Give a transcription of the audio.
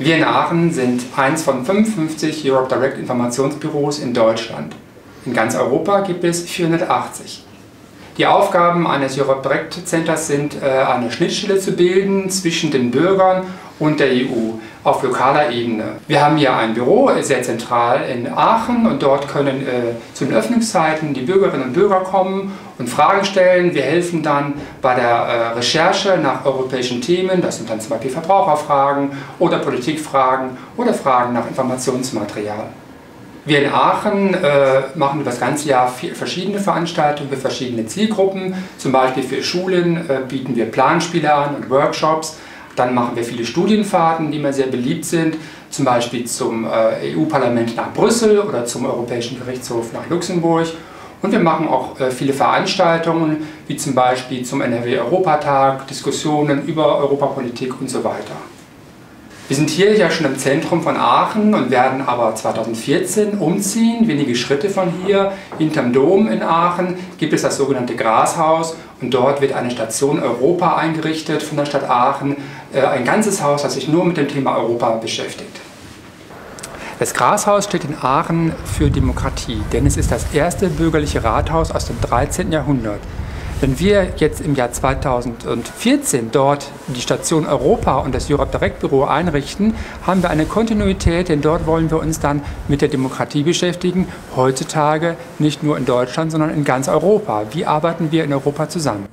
Wir in Aachen sind eins von 55 Europe Direct Informationsbüros in Deutschland. In ganz Europa gibt es 480. Die Aufgaben eines Europe Direct Centers sind, äh, eine Schnittstelle zu bilden zwischen den Bürgern und der EU auf lokaler Ebene. Wir haben hier ein Büro, sehr zentral in Aachen und dort können äh, zu den Öffnungszeiten die Bürgerinnen und Bürger kommen und Fragen stellen. Wir helfen dann bei der äh, Recherche nach europäischen Themen, das sind dann zum Beispiel Verbraucherfragen oder Politikfragen oder Fragen nach Informationsmaterial. Wir in Aachen äh, machen das ganze Jahr verschiedene Veranstaltungen für verschiedene Zielgruppen. Zum Beispiel für Schulen äh, bieten wir Planspiele an und Workshops. Dann machen wir viele Studienfahrten, die immer sehr beliebt sind, zum Beispiel zum äh, EU-Parlament nach Brüssel oder zum Europäischen Gerichtshof nach Luxemburg. Und wir machen auch äh, viele Veranstaltungen, wie zum Beispiel zum NRW-Europatag, Diskussionen über Europapolitik und so weiter. Wir sind hier ja schon im Zentrum von Aachen und werden aber 2014 umziehen. Wenige Schritte von hier, hinterm Dom in Aachen, gibt es das sogenannte Grashaus und dort wird eine Station Europa eingerichtet von der Stadt Aachen. Äh, ein ganzes Haus, das sich nur mit dem Thema Europa beschäftigt. Das Grashaus steht in Aachen für Demokratie, denn es ist das erste bürgerliche Rathaus aus dem 13. Jahrhundert. Wenn wir jetzt im Jahr 2014 dort die Station Europa und das Europe Direct Büro einrichten, haben wir eine Kontinuität, denn dort wollen wir uns dann mit der Demokratie beschäftigen, heutzutage nicht nur in Deutschland, sondern in ganz Europa. Wie arbeiten wir in Europa zusammen?